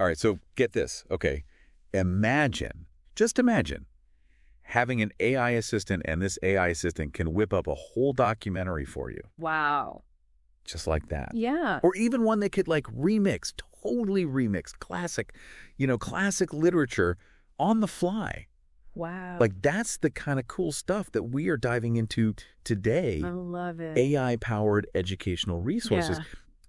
All right, so get this. Okay. Imagine, just imagine, having an AI assistant and this AI assistant can whip up a whole documentary for you, Wow. just like that. Yeah. Or even one that could like remix, totally remix classic, you know, classic literature on the fly. Wow. Like that's the kind of cool stuff that we are diving into today. I love it. AI powered educational resources. Yeah.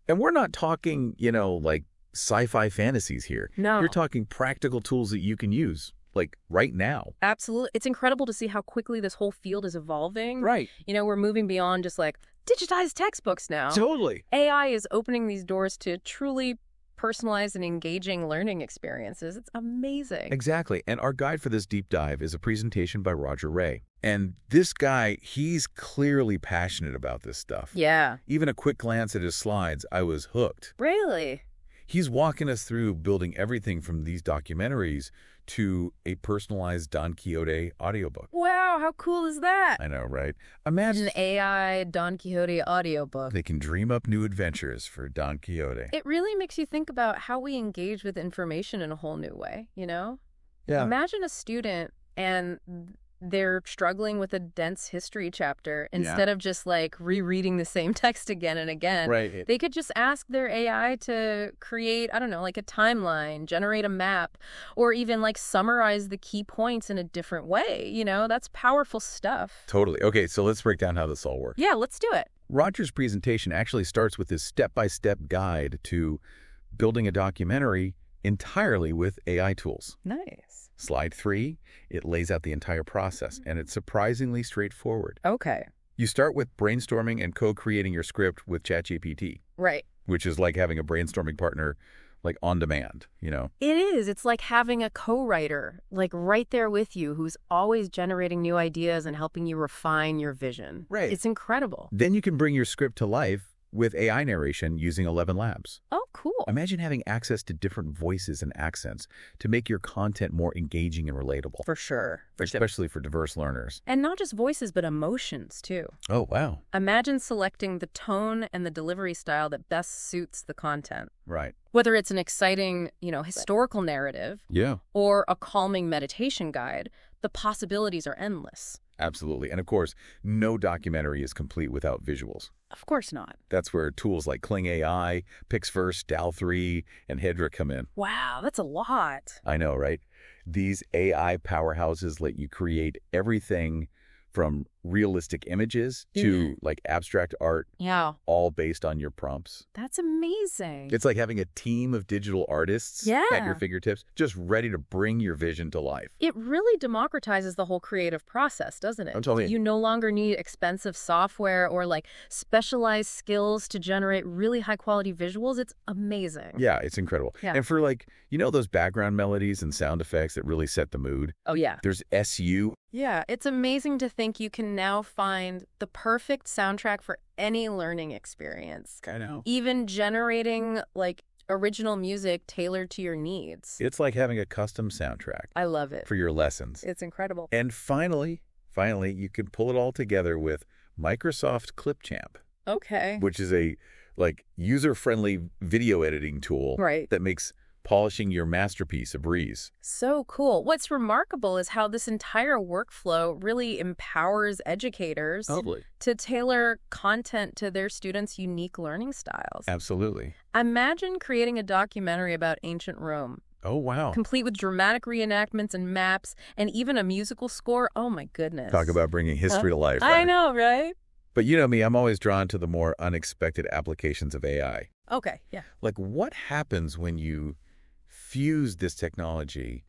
And we're not talking, you know, like sci fi fantasies here. No. You're talking practical tools that you can use, like right now. Absolutely. It's incredible to see how quickly this whole field is evolving. Right. You know, we're moving beyond just like digitized textbooks now. Totally. AI is opening these doors to truly personalized and engaging learning experiences. It's amazing. Exactly. And our guide for this deep dive is a presentation by Roger Ray. And this guy, he's clearly passionate about this stuff. Yeah. Even a quick glance at his slides, I was hooked. Really? He's walking us through building everything from these documentaries to a personalized Don Quixote audiobook. Wow, how cool is that? I know, right? Imagine An AI Don Quixote audiobook. they can dream up new adventures for Don Quixote. It really makes you think about how we engage with information in a whole new way, you know? Yeah. Imagine a student and they're struggling with a dense history chapter instead of just like rereading the same text again and again. Right. They could just ask their AI to create, I don't know, like a timeline, generate a map, or even like summarize the key points in a different way. You know, that's powerful stuff. Totally. Okay, so let's break down how this all works. Yeah, let's do it. Roger's presentation actually starts with this step-by-step guide to building a documentary entirely with AI tools. Nice. Slide three, it lays out the entire process, and it's surprisingly straightforward. Okay. You start with brainstorming and co-creating your script with ChatGPT, Right. which is like having a brainstorming partner like on demand, you know? It is. It's like having a co writer, like right there with you, who's always generating new ideas and helping you refine your vision. Right. It's incredible. Then you can bring your script to life with AI narration using ElevenLabs. Oh, cool. Imagine having access to different voices and accents to make your content more engaging and relatable, For sure. especially for diverse learners. And not just voices, but emotions, too. Oh, wow. Imagine selecting the tone and the delivery style that best suits the content. Right. Whether it's an exciting, you know, historical narrative Yeah, or a calming meditation guide, the possibilities are endless. absolutely. And of course, no documentary is complete without visuals. Of course not. That's where tools like Kling AI, PixVerse, DALL-E 3, and Hedra come in. Wow, that's a lot. I know, right? These AI powerhouses let you create everything from realistic images to like abstract art, Yeah, all based on your prompts. that's amazing. It's like having a team of digital artists Yeah. at your fingertips, just ready to bring your vision to life. It really democratizes the whole creative process, doesn't it? I'm telling you. You no longer need expensive software or like specialized skills to generate really high quality visuals. It's amazing. Yeah, it's incredible. Yeah. And for like, you know, those background melodies and sound effects that really set the mood? Oh, yeah. There's SU. Yeah, it's amazing to think you can now find the perfect soundtrack for any learning experience. I know. Even generating like original music tailored to your needs. It's like having a custom soundtrack I love it. for your lessons. It's incredible. And finally, finally, you can pull it all together with Microsoft Clipchamp, Okay. which is a like user-friendly video editing tool Right. that makes polishing your masterpiece a breeze. So cool. What's remarkable is how this entire workflow really empowers educators Totally. to tailor content to their students' unique learning styles. Absolutely. Imagine creating a documentary about ancient Rome, Oh, wow. complete with dramatic reenactments and maps and even a musical score. Oh my goodness. Talk about bringing history to life. I know, right? But you know me, I'm always drawn to the more unexpected applications of AI. Okay, yeah. Like, what happens when you fuse this technology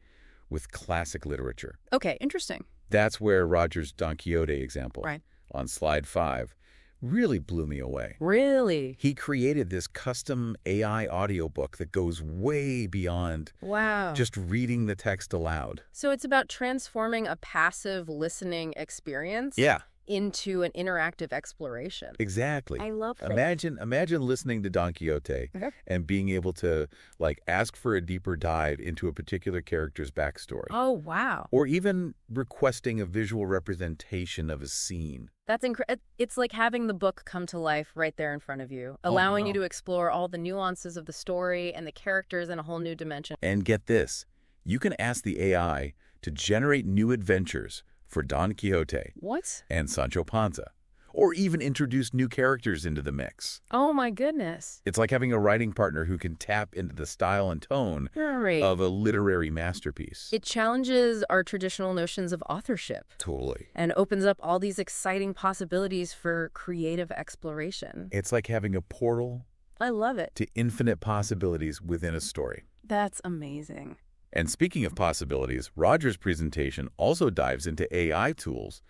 with classic literature? Okay, interesting. That's where Roger's Don Quixote example Right. on slide five really blew me away. Really? He created this custom AI audiobook that goes way beyond Wow. just reading the text aloud. so it's about transforming a passive listening experience Yeah. Into an interactive exploration. Exactly. I love that. Imagine imagine listening to Don Quixote Okay. and being able to like ask for a deeper dive into a particular character's backstory. Oh, wow. Or even requesting a visual representation of a scene. That's incredible. It's like having the book come to life right there in front of you, oh, allowing you no. to explore all the nuances of the story and the characters in a whole new dimension. And get this, you can ask the AI to generate new adventures for Don Quixote What? and Sancho Panza, or even introduce new characters into the mix. Oh, my goodness. It's like having a writing partner who can tap into the style and tone Right. of a literary masterpiece. It challenges our traditional notions of authorship totally. and opens up all these exciting possibilities for creative exploration. It's like having a portal I love it. to infinite possibilities within a story. That's amazing. And speaking of possibilities, Roger's presentation also dives into AI tools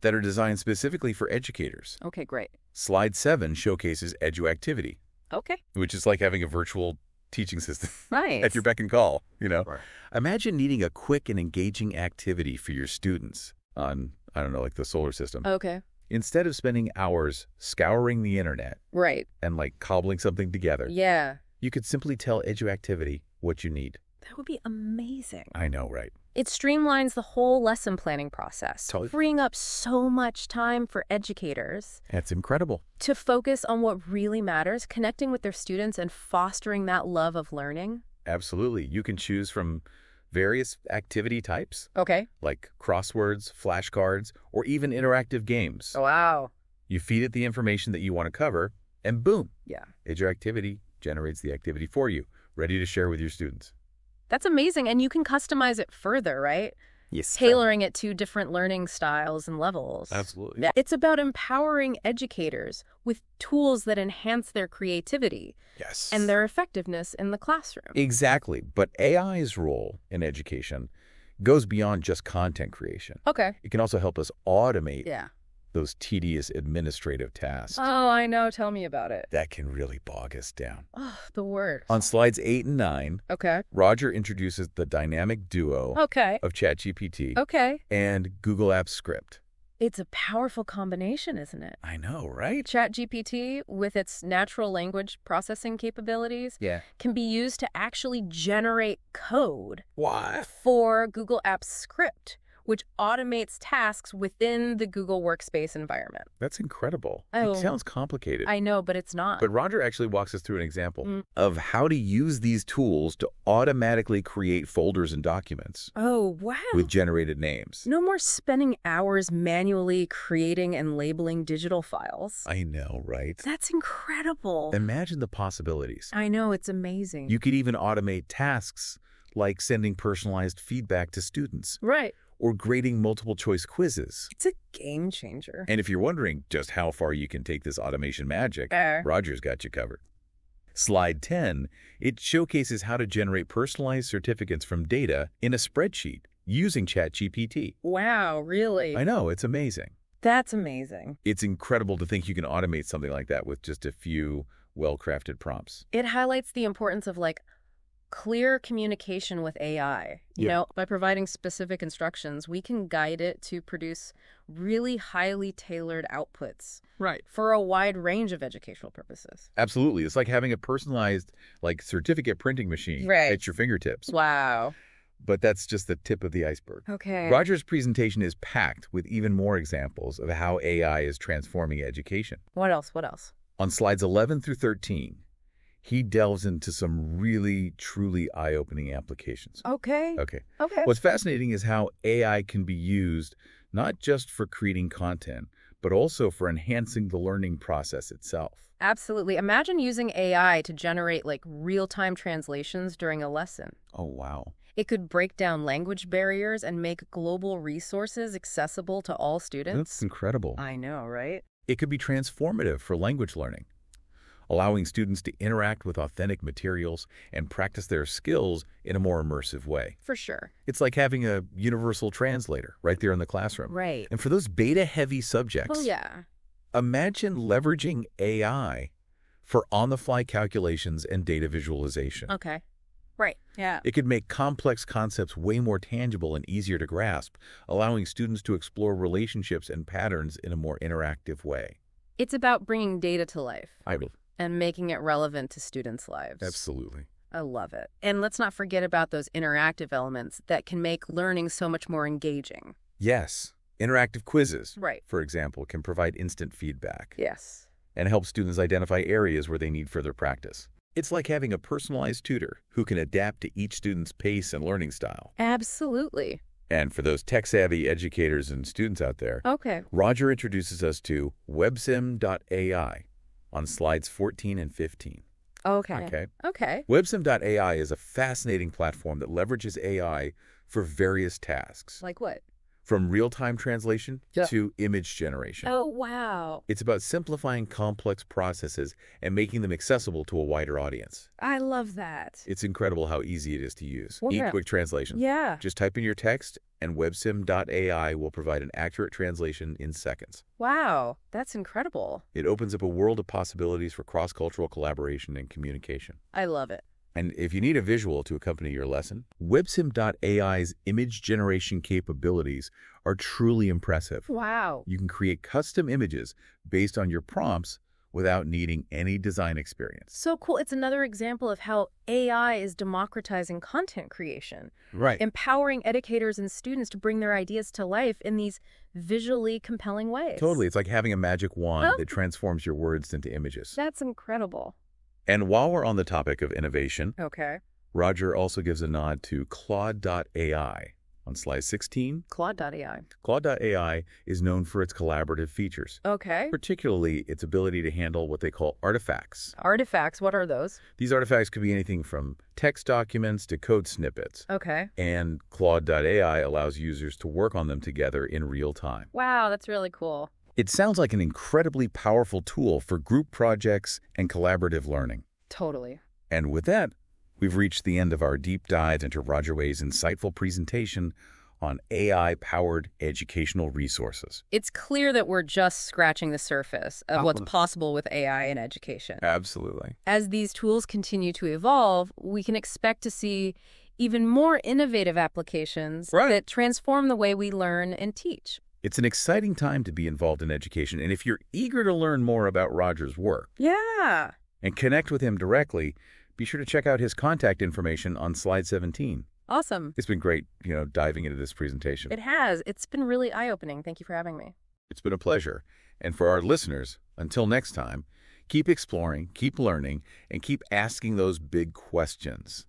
that are designed specifically for educators. Okay, great. Slide 7 showcases EduActivity, Okay. which is like having a virtual teaching system Right. at your beck and call, you know. Right. Imagine needing a quick and engaging activity for your students on, I don't know, like the solar system. Okay. Instead of spending hours scouring the internet Right. and like cobbling something together, Yeah. you could simply tell EduActivity what you need. That would be amazing. I know, right? It streamlines the whole lesson planning process, Totally. freeing up so much time for educators That's incredible. to focus on what really matters, connecting with their students and fostering that love of learning. Absolutely. You can choose from various activity types Okay. like crosswords, flashcards, or even interactive games. Wow. You feed it the information that you want to cover, and boom, Yeah. EduActivity generates the activity for you, ready to share with your students. That's amazing. And you can customize it further, right? Yes. Tailoring it to different learning styles and levels. Absolutely. It's about empowering educators with tools that enhance their creativity Yes. and their effectiveness in the classroom. Exactly. But AI's role in education goes beyond just content creation. Okay. It can also help us automate Yeah. Those tedious administrative tasks Oh, I know. Tell me about it. that can really bog us down. Oh, the word. On slides 8 and 9, Okay. Roger introduces the dynamic duo Okay. of ChatGPT Okay. and Google Apps Script. It's a powerful combination, isn't it? I know, right? ChatGPT, with its natural language processing capabilities, Yeah. can be used to actually generate code Why? for Google Apps Script, which automates tasks within the Google Workspace environment. That's incredible. Oh. It sounds complicated. I know, but it's not. But Roger actually walks us through an example Mm. of how to use these tools to automatically create folders and documents oh, wow. with generated names. no more spending hours manually creating and labeling digital files. I know, right? That's incredible. Imagine the possibilities. I know, it's amazing. You could even automate tasks like sending personalized feedback to students right. Or grading multiple choice quizzes. It's a game changer. And if you're wondering just how far you can take this automation magic, Uh. Roger's got you covered. Slide 10, it showcases how to generate personalized certificates from data in a spreadsheet using ChatGPT. Wow, really? I know, it's amazing. That's amazing. It's incredible to think you can automate something like that with just a few well-crafted prompts. It highlights the importance of like clear communication with AI. You Yeah. know, by providing specific instructions, we can guide it to produce really highly tailored outputs Right. for a wide range of educational purposes. Absolutely. It's like having a personalized like certificate printing machine Right. at your fingertips. Wow. But that's just the tip of the iceberg. Okay. Roger's presentation is packed with even more examples of how AI is transforming education. What else? What else? On slides 11 through 13, he delves into some really, truly eye opening applications. Okay. Okay. Okay. What's fascinating is how AI can be used not just for creating content, but also for enhancing the learning process itself. Absolutely. Imagine using AI to generate like real-time translations during a lesson. Oh, wow. It could break down language barriers and make global resources accessible to all students. That's incredible. I know, right? It could be transformative for language learning, allowing students to interact with authentic materials and practice their skills in a more immersive way. For sure. It's like having a universal translator right there in the classroom. Right. And for those beta-heavy subjects, Well, yeah. imagine leveraging AI for on-the-fly calculations and data visualization. Okay. Right. Yeah. It could make complex concepts way more tangible and easier to grasp, allowing students to explore relationships and patterns in a more interactive way. It's about bringing data to life I will. And making it relevant to students' lives. Absolutely. I love it. And let's not forget about those interactive elements that can make learning so much more engaging. Yes. Interactive quizzes, Right. for example, can provide instant feedback Yes. and help students identify areas where they need further practice. It's like having a personalized tutor who can adapt to each student's pace and learning style. Absolutely. And for those tech-savvy educators and students out there, Okay. Roger introduces us to websim.ai on slides 14 and 15. Okay. Okay. Okay. Websim.ai is a fascinating platform that leverages AI for various tasks, Like what? From real-time translation Yeah. to image generation. Oh, wow. It's about simplifying complex processes and making them accessible to a wider audience. I love that. It's incredible how easy it is to use. Well, Eat yeah. quick translation. Yeah. Just type in your text, and websim.ai will provide an accurate translation in seconds. Wow. That's incredible. It opens up a world of possibilities for cross-cultural collaboration and communication. I love it. And if you need a visual to accompany your lesson, WebSim.ai's image generation capabilities are truly impressive. Wow. You can create custom images based on your prompts without needing any design experience. So cool. It's another example of how AI is democratizing content creation, Right. empowering educators and students to bring their ideas to life in these visually compelling ways. Totally. It's like having a magic wand that transforms your words into images. That's incredible. And while we're on the topic of innovation, Okay. Roger also gives a nod to Claude.ai. On slide 16, Claude.ai. Claude.ai is known for its collaborative features, Okay. particularly its ability to handle what they call artifacts. Artifacts. What are those? These artifacts could be anything from text documents to code snippets, Okay. and Claude.ai allows users to work on them together in real time. Wow. That's really cool. It sounds like an incredibly powerful tool for group projects and collaborative learning. Totally. And with that, we've reached the end of our deep dive into Roger Way's insightful presentation on AI-powered educational resources. It's clear that we're just scratching the surface of what's possible with AI in education. Absolutely. As these tools continue to evolve, we can expect to see even more innovative applications Right. that transform the way we learn and teach. It's an exciting time to be involved in education, and if you're eager to learn more about Roger's work Yeah. and connect with him directly, be sure to check out his contact information on slide 17. Awesome. It's been great, you know, diving into this presentation. It has. It's been really eye-opening. Thank you for having me. It's been a pleasure. And for our listeners, until next time, keep exploring, keep learning, and keep asking those big questions.